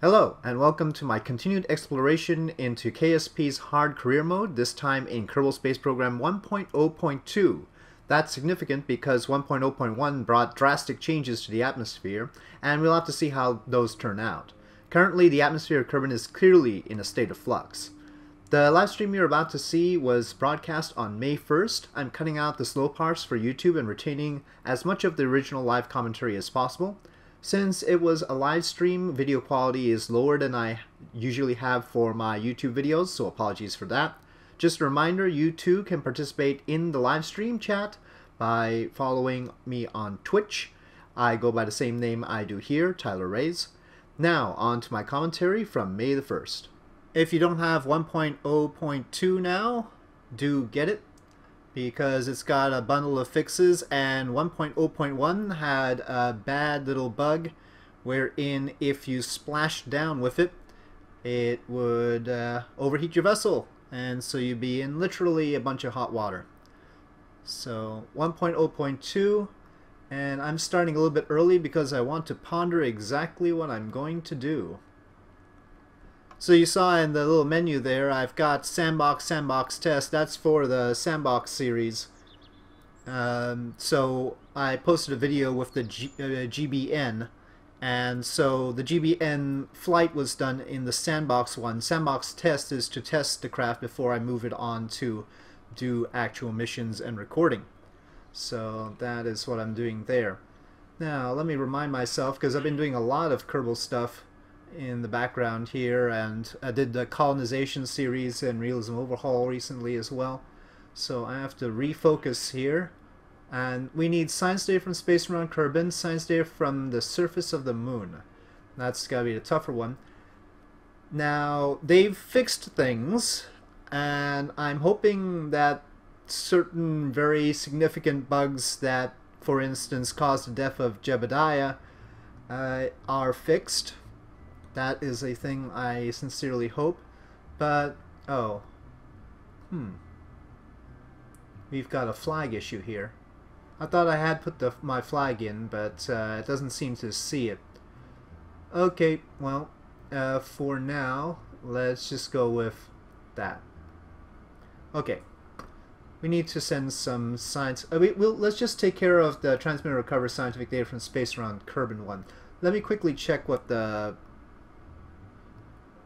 Hello, and welcome to my continued exploration into KSP's hard career mode, this time in Kerbal Space Program 1.0.2. That's significant because 1.0.1 brought drastic changes to the atmosphere, and we'll have to see how those turn out. Currently, the atmosphere of Kerbin is clearly in a state of flux. The live stream you're about to see was broadcast on May 1st. I'm cutting out the slow parts for YouTube and retaining as much of the original live commentary as possible. Since it was a live stream, video quality is lower than I usually have for my YouTube videos, so apologies for that. Just a reminder, you too can participate in the live stream chat by following me on Twitch. I go by the same name I do here, Tyler Raiz. Now, on to my commentary from May the 1st. If you don't have 1.0.2 now, do get it because it's got a bundle of fixes and 1.0.1 had a bad little bug wherein if you splashed down with it it would uh, overheat your vessel and so you'd be in literally a bunch of hot water. So 1.0.2 and I'm starting a little bit early because I want to ponder exactly what I'm going to do so you saw in the little menu there, I've got Sandbox, Sandbox Test. That's for the Sandbox series. Um, so I posted a video with the G, uh, GBN. And so the GBN flight was done in the Sandbox one. Sandbox Test is to test the craft before I move it on to do actual missions and recording. So that is what I'm doing there. Now, let me remind myself, because I've been doing a lot of Kerbal stuff in the background here and I did the colonization series and realism overhaul recently as well. So I have to refocus here. And we need science data from space around Kerbin, science data from the surface of the moon. That's gotta be the tougher one. Now they've fixed things and I'm hoping that certain very significant bugs that for instance caused the death of Jebediah uh, are fixed that is a thing I sincerely hope. But, oh. Hmm. We've got a flag issue here. I thought I had put the, my flag in, but uh, it doesn't seem to see it. Okay, well, uh, for now, let's just go with that. Okay. We need to send some science... Uh, we, will let's just take care of the transmit recover scientific data from space around Kerbin 1. Let me quickly check what the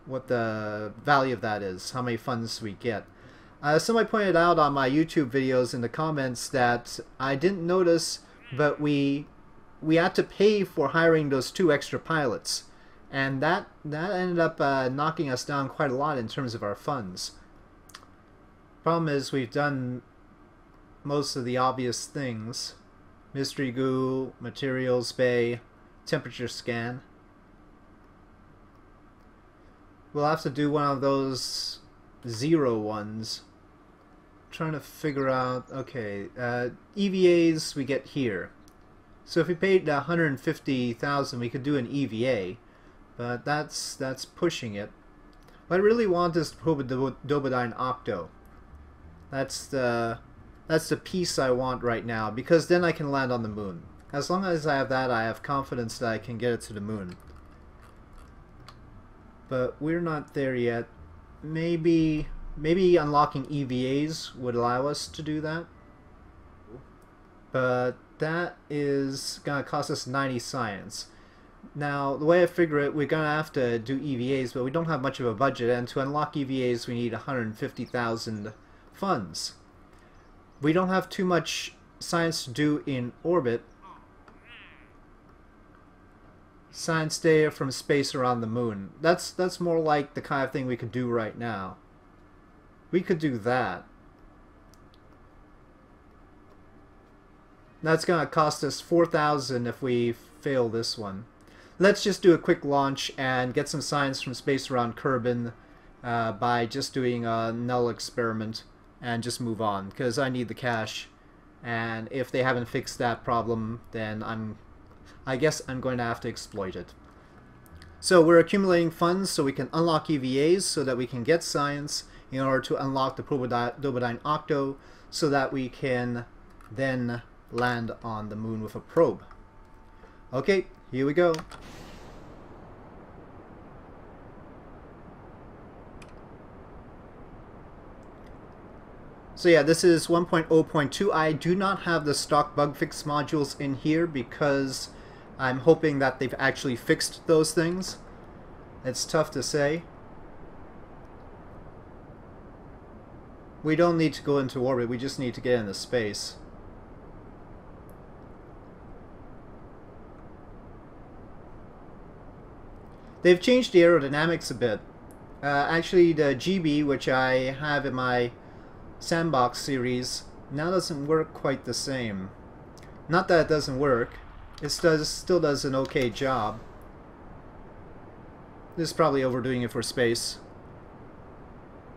what the value of that is, how many funds we get. Uh, somebody pointed out on my YouTube videos in the comments that I didn't notice, but we we had to pay for hiring those two extra pilots, and that that ended up uh, knocking us down quite a lot in terms of our funds. Problem is, we've done most of the obvious things: mystery goo, materials bay, temperature scan. We'll have to do one of those zero ones. trying to figure out, okay, uh, EVAs we get here. So if we paid 150,000, we could do an EVA, but that's that's pushing it. What I really want is Dobodyne Octo. That's the that's the piece I want right now because then I can land on the moon. As long as I have that, I have confidence that I can get it to the moon but we're not there yet. Maybe maybe unlocking EVAs would allow us to do that. But that is gonna cost us 90 science. Now, the way I figure it, we're gonna have to do EVAs, but we don't have much of a budget, and to unlock EVAs, we need 150,000 funds. We don't have too much science to do in orbit, science data from space around the moon. That's that's more like the kind of thing we could do right now. We could do that. That's gonna cost us 4,000 if we fail this one. Let's just do a quick launch and get some science from space around Kerbin uh, by just doing a null experiment and just move on because I need the cash and if they haven't fixed that problem then I'm I guess I'm going to have to exploit it. So we're accumulating funds so we can unlock EVAs so that we can get science in order to unlock the Dobodyne Octo so that we can then land on the moon with a probe. Okay, here we go. So yeah, this is 1.0.2. I do not have the stock bug fix modules in here because I'm hoping that they've actually fixed those things. It's tough to say. We don't need to go into orbit, we just need to get into space. They've changed the aerodynamics a bit. Uh, actually, the GB, which I have in my sandbox series, now doesn't work quite the same. Not that it doesn't work, it does, still does an okay job. This is probably overdoing it for space.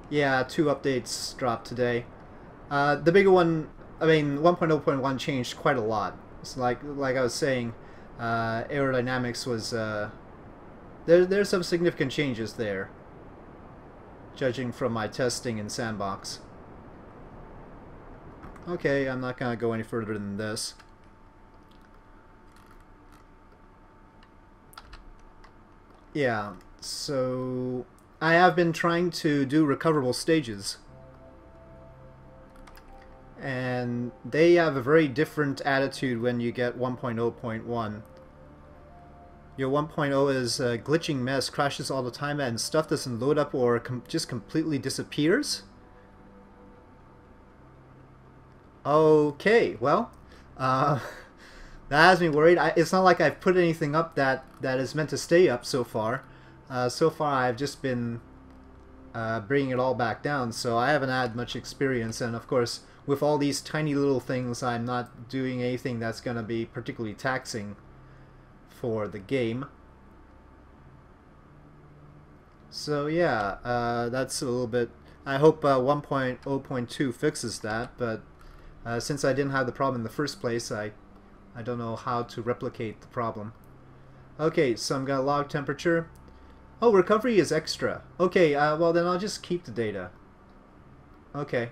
Yeah, two updates dropped today. Uh, the bigger one, I mean, 1.0.1 changed quite a lot. It's like like I was saying, uh, aerodynamics was uh, there. There's some significant changes there, judging from my testing in Sandbox. Okay, I'm not gonna go any further than this. Yeah, so I have been trying to do recoverable stages. And they have a very different attitude when you get 1.0.1. Your 1.0 is a glitching mess, crashes all the time, and stuff doesn't load up or com just completely disappears. Okay, well, uh, that has me worried. I, it's not like I've put anything up that, that is meant to stay up so far. Uh, so far I've just been uh, bringing it all back down, so I haven't had much experience, and of course with all these tiny little things I'm not doing anything that's going to be particularly taxing for the game. So yeah, uh, that's a little bit... I hope uh, 1.0.2 fixes that, but uh, since I didn't have the problem in the first place, I, I don't know how to replicate the problem. Okay, so I'm going to log temperature. Oh, recovery is extra. Okay, uh, well then I'll just keep the data. Okay.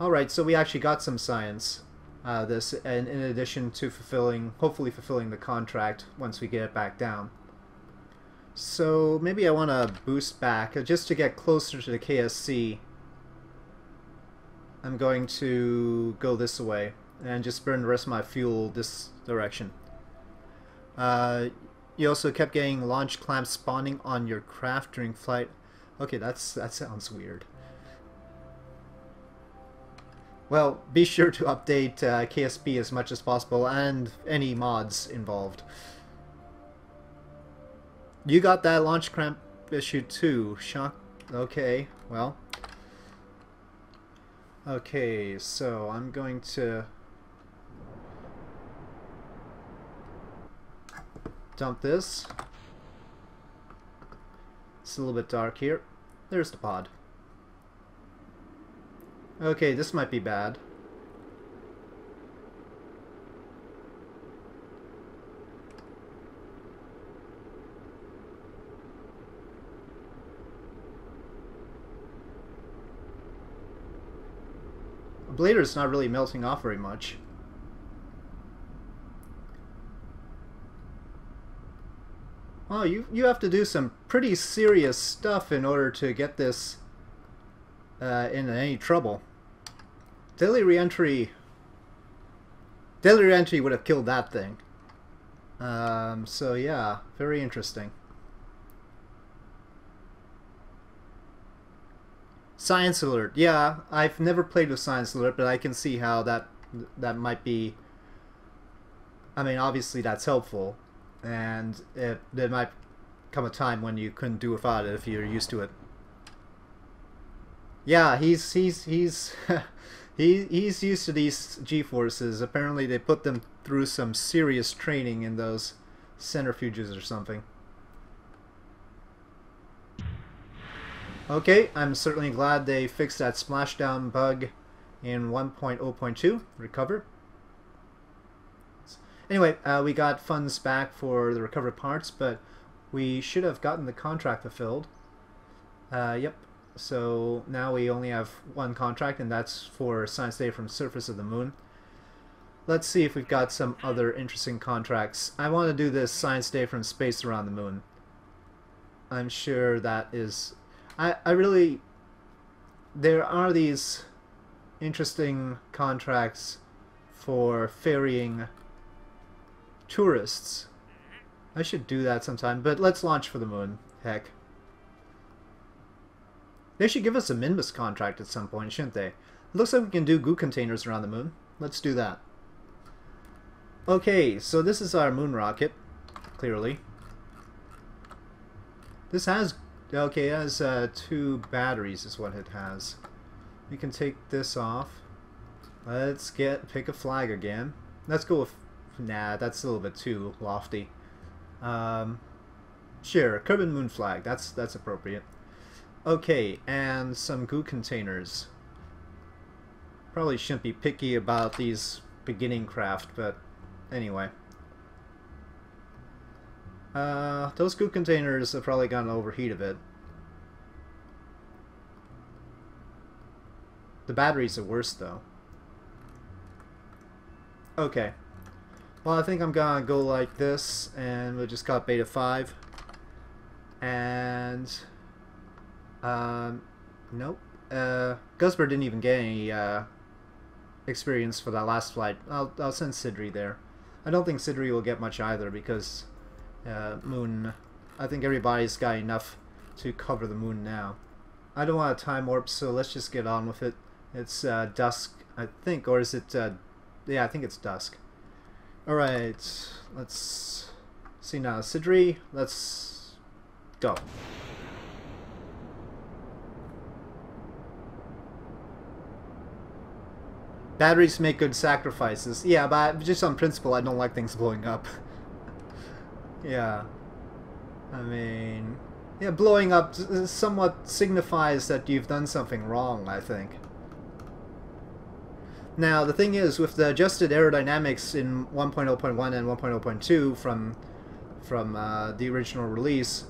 Alright, so we actually got some science. Uh, this, and in addition to fulfilling, hopefully fulfilling the contract once we get it back down. So maybe I want to boost back, uh, just to get closer to the KSC. I'm going to go this way and just burn the rest of my fuel this direction. Uh, you also kept getting launch clamps spawning on your craft during flight. Okay, that's that sounds weird. Well, be sure to update uh, KSP as much as possible and any mods involved. You got that launch clamp issue too. Shock. Okay, well. Okay, so I'm going to dump this. It's a little bit dark here. There's the pod. Okay, this might be bad. Ablator's not really melting off very much. Oh, you you have to do some pretty serious stuff in order to get this uh, in any trouble. Deadly reentry. Deadly reentry would have killed that thing. Um, so yeah, very interesting. Science Alert. Yeah, I've never played with Science Alert, but I can see how that that might be. I mean, obviously that's helpful and it, there might come a time when you couldn't do without it if you're used to it. Yeah, he's he's he's he he's used to these G-forces. Apparently, they put them through some serious training in those centrifuges or something. Okay, I'm certainly glad they fixed that splashdown bug in 1.0.2. Recover. Anyway, uh, we got funds back for the recovered parts, but we should have gotten the contract fulfilled. Uh, yep. So now we only have one contract, and that's for science data from surface of the moon. Let's see if we've got some other interesting contracts. I want to do this science day from space around the moon. I'm sure that is... I, I really there are these interesting contracts for ferrying tourists. I should do that sometime, but let's launch for the moon. Heck. They should give us a Minmus contract at some point, shouldn't they? It looks like we can do goo containers around the moon. Let's do that. Okay, so this is our moon rocket, clearly. This has, okay, it has uh, two batteries is what it has. We can take this off. Let's get, pick a flag again. Let's go with, nah, that's a little bit too lofty. Um, sure, Kerbin Moon flag, that's, that's appropriate. Okay, and some goo containers. Probably shouldn't be picky about these beginning craft, but anyway. Uh, those goo containers have probably gone overheat a bit. The batteries are worse though. Okay. Well, I think I'm gonna go like this, and we'll just got beta 5. And... Um, nope. Uh, Gusper didn't even get any uh, experience for that last flight. I'll, I'll send Sidri there. I don't think Sidri will get much either because uh, Moon... I think everybody's got enough to cover the Moon now. I don't want a time warp, so let's just get on with it. It's uh, dusk, I think, or is it... Uh, yeah, I think it's dusk. Alright, let's see now. Sidri, let's go. Batteries make good sacrifices. Yeah, but just on principle, I don't like things blowing up. yeah. I mean... Yeah, blowing up somewhat signifies that you've done something wrong, I think. Now, the thing is, with the adjusted aerodynamics in 1.0.1 and 1.0.2 from from uh, the original release,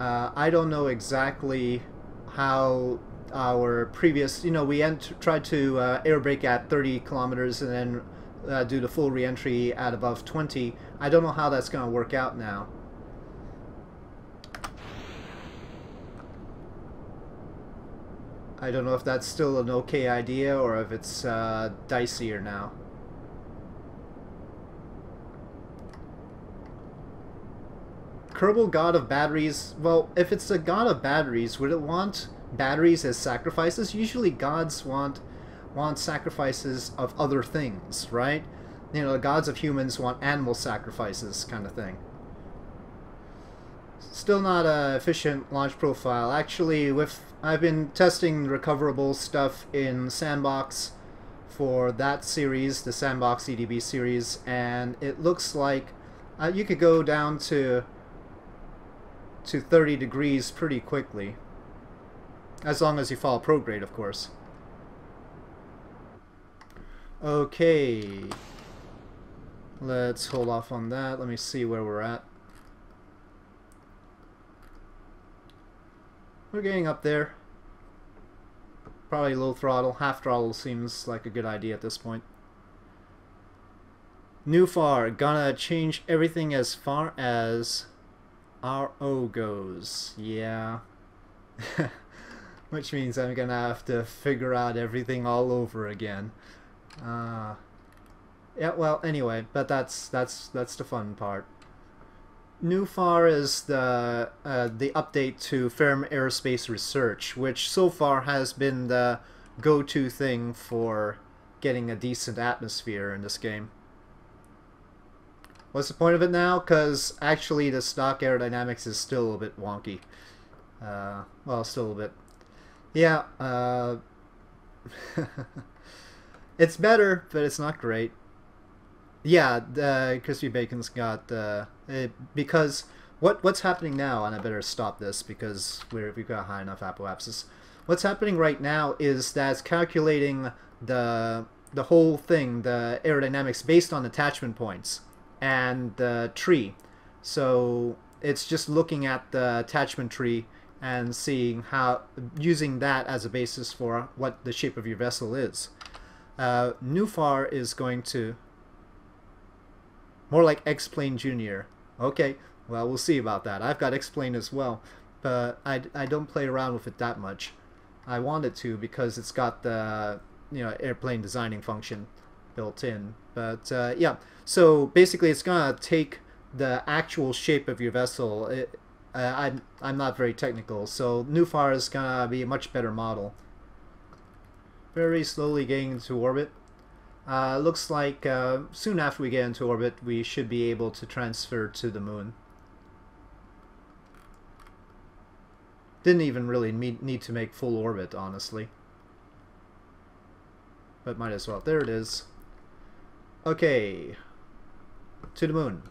uh, I don't know exactly how our previous, you know, we tried to uh, air brake at 30 kilometers and then uh, do the full reentry at above 20. I don't know how that's going to work out now. I don't know if that's still an okay idea or if it's uh, dicier now. Kerbal God of Batteries, well, if it's a God of Batteries, would it want batteries as sacrifices? Usually gods want want sacrifices of other things, right? You know, the gods of humans want animal sacrifices kind of thing. Still not a efficient launch profile. Actually, with I've been testing recoverable stuff in Sandbox for that series, the Sandbox EDB series, and it looks like uh, you could go down to to 30 degrees pretty quickly. As long as you follow prograde, of course. Okay. Let's hold off on that. Let me see where we're at. We're getting up there. Probably low throttle. Half throttle seems like a good idea at this point. Nufar, gonna change everything as far as RO goes. Yeah. Which means I'm gonna have to figure out everything all over again. Uh, yeah, well, anyway, but that's that's that's the fun part. Nufar is the uh, the update to Ferram Aerospace Research, which so far has been the go-to thing for getting a decent atmosphere in this game. What's the point of it now? Because actually the stock aerodynamics is still a bit wonky. Uh, well, still a bit. Yeah, uh, it's better, but it's not great. Yeah, the crispy bacon's got uh, it, because what what's happening now, and I better stop this because we're we've got high enough apoapsis. What's happening right now is that it's calculating the the whole thing, the aerodynamics based on attachment points and the tree. So it's just looking at the attachment tree and seeing how using that as a basis for what the shape of your vessel is. Uh, Nufar is going to more like X-Plane Junior. Okay, well, we'll see about that. I've got X-Plane as well, but I, I don't play around with it that much. I want it to because it's got the you know airplane designing function built in. But uh, yeah, so basically it's gonna take the actual shape of your vessel. It, uh, I'm I'm not very technical, so Nufar is gonna be a much better model. Very slowly getting into orbit. Uh, looks like uh, soon after we get into orbit, we should be able to transfer to the moon. Didn't even really need to make full orbit, honestly. But might as well. There it is. Okay. To the moon.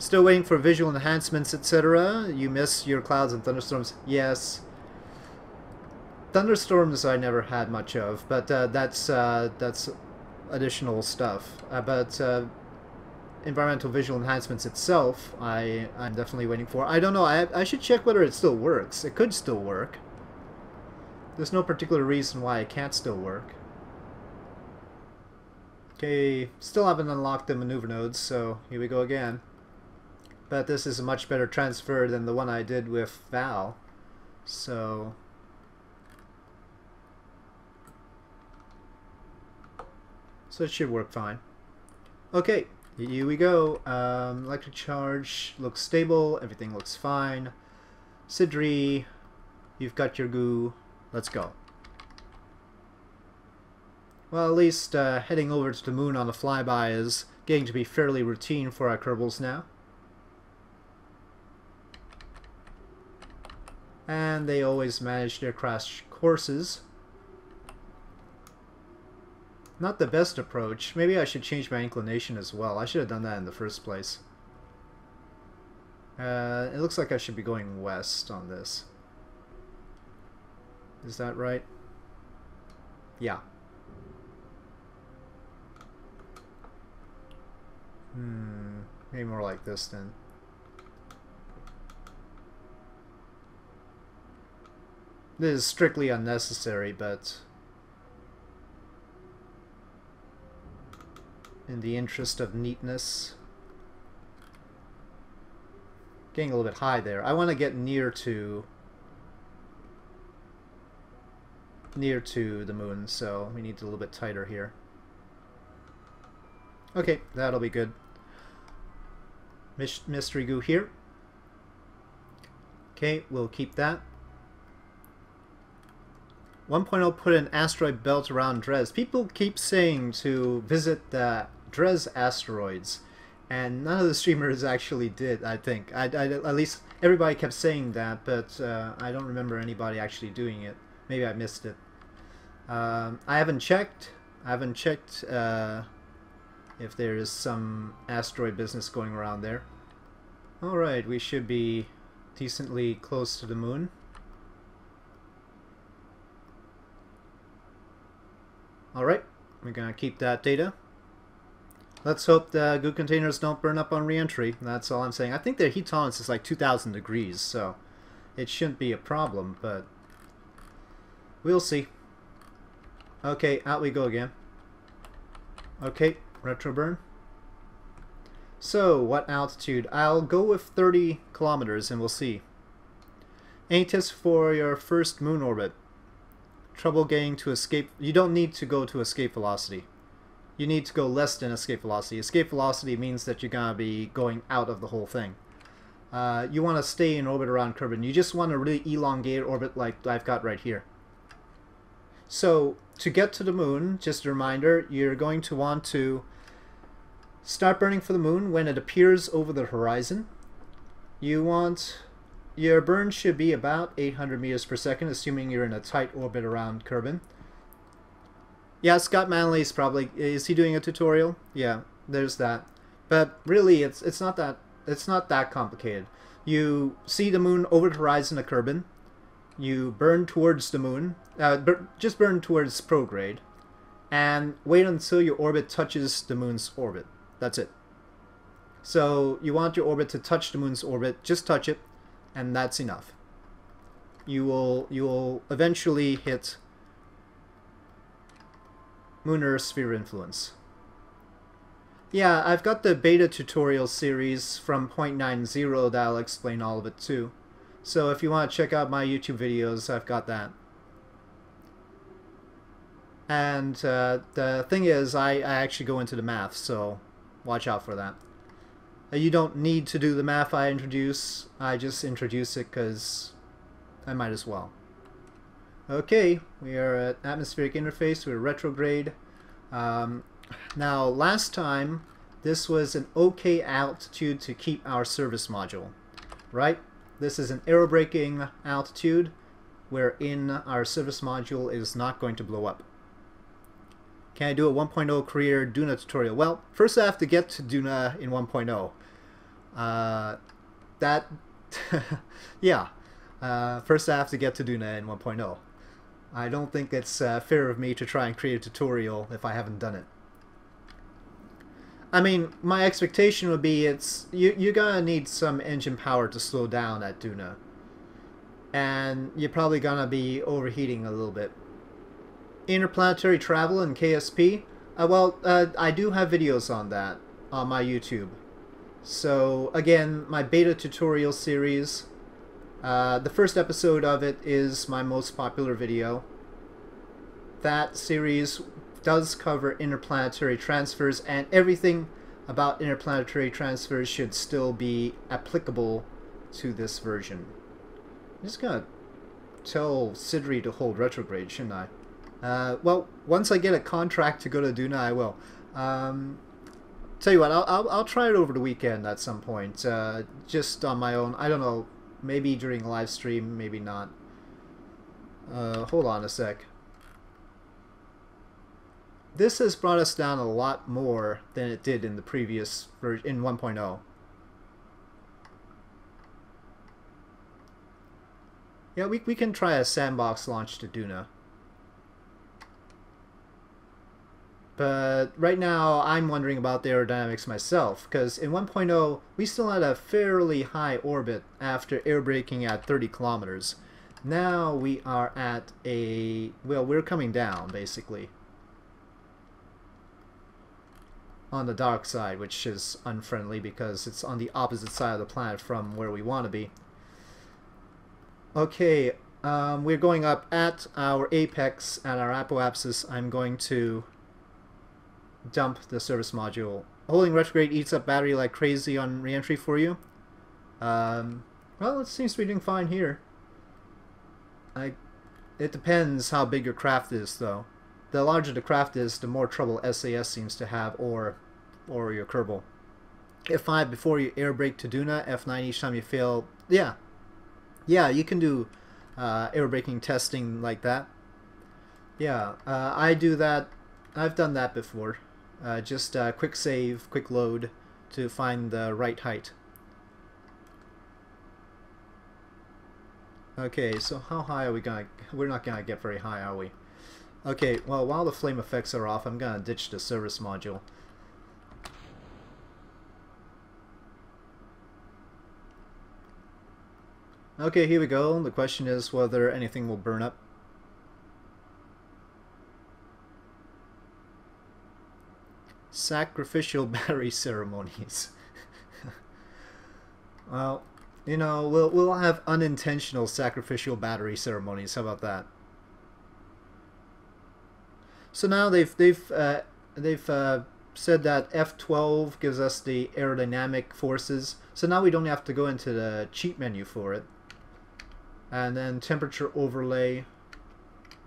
Still waiting for visual enhancements, etc. You miss your clouds and thunderstorms. Yes. Thunderstorms I never had much of, but uh, that's uh, that's additional stuff. Uh, but uh, environmental visual enhancements itself, I I'm definitely waiting for. I don't know. I I should check whether it still works. It could still work. There's no particular reason why it can't still work. Okay, still haven't unlocked the maneuver nodes, so here we go again. But this is a much better transfer than the one I did with Val. So... So it should work fine. Okay, here we go. Um, electric charge looks stable. Everything looks fine. Sidri, you've got your goo. Let's go. Well, at least uh, heading over to the moon on a flyby is getting to be fairly routine for our Kerbals now. and they always manage their crash courses. Not the best approach. Maybe I should change my inclination as well. I should have done that in the first place. Uh, it looks like I should be going west on this. Is that right? Yeah. Hmm, maybe more like this then. This is strictly unnecessary, but in the interest of neatness. Getting a little bit high there. I want to get near to near to the moon, so we need a little bit tighter here. Okay, that'll be good. Mystery goo here. Okay, we'll keep that. 1.0 point oh put an asteroid belt around Dres. People keep saying to visit the Dres asteroids, and none of the streamers actually did, I think. I, I at least everybody kept saying that, but uh, I don't remember anybody actually doing it. Maybe I missed it. Um, I haven't checked. I haven't checked uh, if there is some asteroid business going around there. Alright, we should be decently close to the moon. Alright, we're going to keep that data. Let's hope the goo containers don't burn up on reentry. That's all I'm saying. I think their heat tolerance is like 2,000 degrees, so it shouldn't be a problem, but we'll see. Okay, out we go again. Okay, retro burn. So, what altitude? I'll go with 30 kilometers and we'll see. Any tips for your first moon orbit? trouble getting to escape. You don't need to go to escape velocity. You need to go less than escape velocity. Escape velocity means that you're going to be going out of the whole thing. Uh, you want to stay in orbit around Kerbin. You just want to really elongate orbit like I've got right here. So to get to the moon, just a reminder, you're going to want to start burning for the moon when it appears over the horizon. You want your burn should be about 800 meters per second, assuming you're in a tight orbit around Kerbin. Yeah, Scott Manley is probably is he doing a tutorial? Yeah, there's that. But really, it's it's not that it's not that complicated. You see the moon over the horizon of Kerbin. You burn towards the moon. Uh, bur just burn towards prograde, and wait until your orbit touches the moon's orbit. That's it. So you want your orbit to touch the moon's orbit. Just touch it and that's enough. You will you will eventually hit Moon Earth Sphere Influence. Yeah, I've got the beta tutorial series from 0.90 that'll explain all of it too. So if you want to check out my YouTube videos, I've got that. And uh, the thing is, I, I actually go into the math, so watch out for that. Uh, you don't need to do the math I introduce. I just introduce it because I might as well. Okay, we are at atmospheric interface. We're retrograde. Um, now, last time, this was an okay altitude to keep our service module, right? This is an aerobraking altitude wherein our service module is not going to blow up. Can I do a 1.0 career Duna tutorial? Well, first I have to get to Duna in 1.0. Uh, that, yeah. Uh, first I have to get to Duna in 1.0. I don't think it's uh, fair of me to try and create a tutorial if I haven't done it. I mean, my expectation would be it's you you're gonna need some engine power to slow down at Duna, and you're probably gonna be overheating a little bit. Interplanetary travel and KSP. Uh, well, uh, I do have videos on that on my YouTube. So again, my beta tutorial series. Uh, the first episode of it is my most popular video. That series does cover interplanetary transfers and everything about interplanetary transfers should still be applicable to this version. I'm just gonna tell Sidri to hold retrograde, shouldn't I? Uh, well, once I get a contract to go to Duna, I will. Um, tell you what, I'll, I'll, I'll, try it over the weekend at some point, uh, just on my own. I don't know, maybe during live stream, maybe not. Uh, hold on a sec this has brought us down a lot more than it did in the previous version in 1.0. Yeah, we, we can try a sandbox launch to Duna. But right now, I'm wondering about the aerodynamics myself, because in 1.0, we still had a fairly high orbit after air braking at 30 kilometers. Now we are at a, well, we're coming down, basically on the dark side, which is unfriendly because it's on the opposite side of the planet from where we want to be. Okay, um, we're going up at our apex, at our apoapsis. I'm going to dump the service module. Holding retrograde eats up battery like crazy on reentry for you. Um, well, it seems to be doing fine here. I, it depends how big your craft is, though the larger the craft is, the more trouble SAS seems to have, or or your Kerbal. F5 before you air brake to Duna, F9 each time you fail. Yeah, yeah, you can do uh, air braking testing like that. Yeah, uh, I do that. I've done that before. Uh, just uh, quick save, quick load to find the right height. Okay, so how high are we gonna? We're not gonna get very high, are we? Okay, well, while the flame effects are off, I'm gonna ditch the service module. Okay, here we go. The question is whether anything will burn up. Sacrificial battery ceremonies. well, you know, we'll, we'll have unintentional sacrificial battery ceremonies. How about that? So now they've they've uh, they've uh, said that F12 gives us the aerodynamic forces. So now we don't have to go into the cheat menu for it. And then temperature overlay,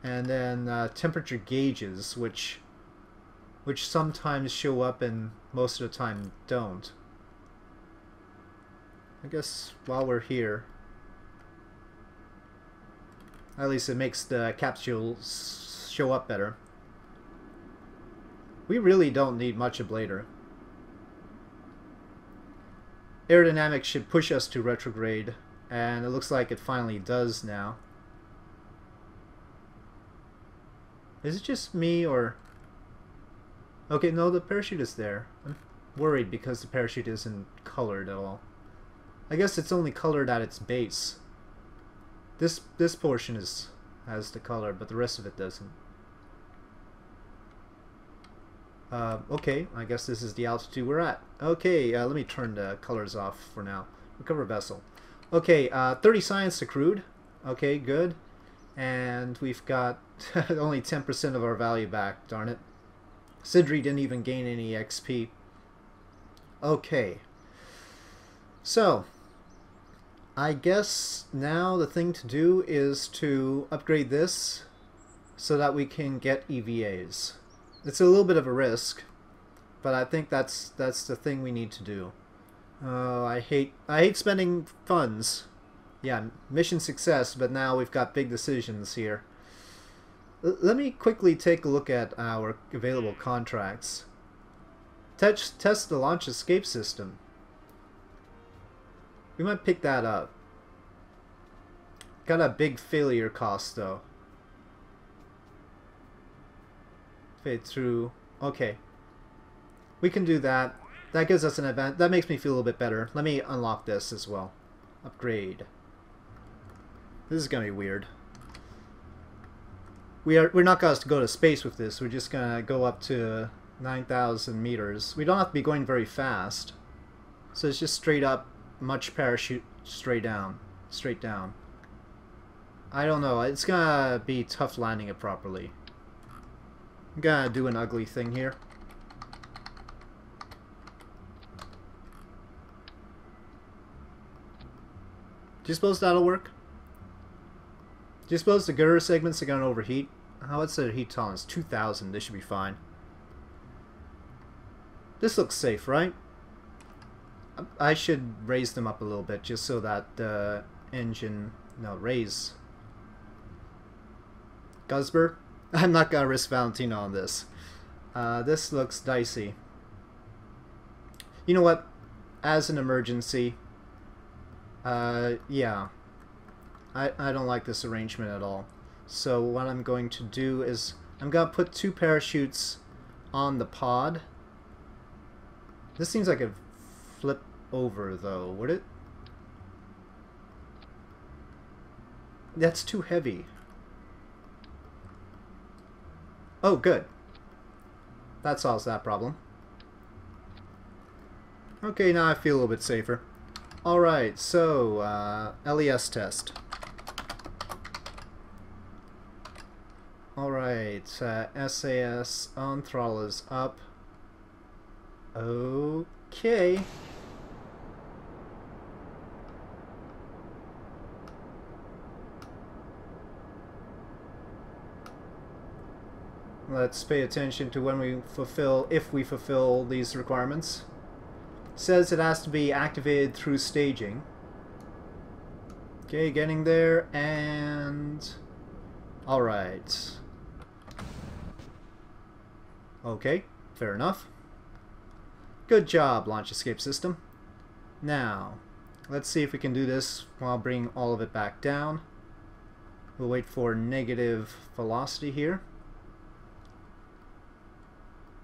and then uh, temperature gauges, which which sometimes show up and most of the time don't. I guess while we're here, at least it makes the capsules show up better. We really don't need much ablator. Aerodynamics should push us to retrograde, and it looks like it finally does now. Is it just me, or... Okay, no, the parachute is there. I'm worried because the parachute isn't colored at all. I guess it's only colored at its base. This this portion is has the color, but the rest of it doesn't. Uh, okay, I guess this is the altitude we're at. Okay, uh, let me turn the colors off for now. Recover vessel. Okay, uh, 30 science accrued. Okay, good. And we've got only 10% of our value back, darn it. Sidri didn't even gain any XP. Okay. So, I guess now the thing to do is to upgrade this so that we can get EVAs. It's a little bit of a risk, but I think that's that's the thing we need to do. Oh, I hate I hate spending funds. Yeah, mission success, but now we've got big decisions here. Let me quickly take a look at our available hmm. contracts. Test, test the launch escape system. We might pick that up. Got a big failure cost though. Fade through. Okay. We can do that. That gives us an event. That makes me feel a little bit better. Let me unlock this as well. Upgrade. This is gonna be weird. We are we're not going to go to space with this. We're just gonna go up to 9,000 meters. We don't have to be going very fast. So it's just straight up, much parachute straight down, straight down. I don't know. It's gonna be tough landing it properly. I'm gonna do an ugly thing here. Do you suppose that'll work? Do you suppose the girder segments are gonna overheat? How what's the heat tolerance? 2000. This should be fine. This looks safe, right? I should raise them up a little bit just so that the engine... No, raise. Gusber? I'm not gonna risk Valentina on this. Uh, this looks dicey. You know what? As an emergency, uh, yeah. I, I don't like this arrangement at all. So what I'm going to do is I'm going to put two parachutes on the pod. This seems like a flip over though, would it? That's too heavy. Oh, good. That solves that problem. Okay, now I feel a little bit safer. Alright, so, uh, LES test. Alright, uh, SAS on is up. Okay. Let's pay attention to when we fulfill, if we fulfill these requirements. says it has to be activated through staging. Okay, getting there, and... Alright. Okay, fair enough. Good job, launch escape system. Now, let's see if we can do this while bringing all of it back down. We'll wait for negative velocity here.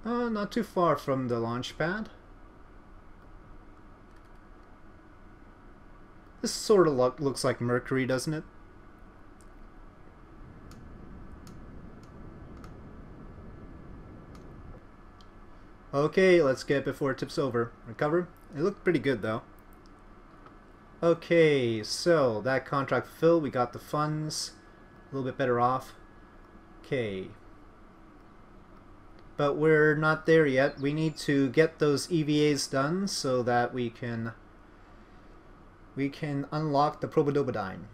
Uh, not too far from the launch pad. This sort of lo looks like Mercury, doesn't it? Okay, let's get before it tips over. Recover. It looked pretty good though. Okay, so that contract fulfilled. We got the funds. A little bit better off. Okay, but we're not there yet. We need to get those EVAs done so that we can we can unlock the Probodobodyne.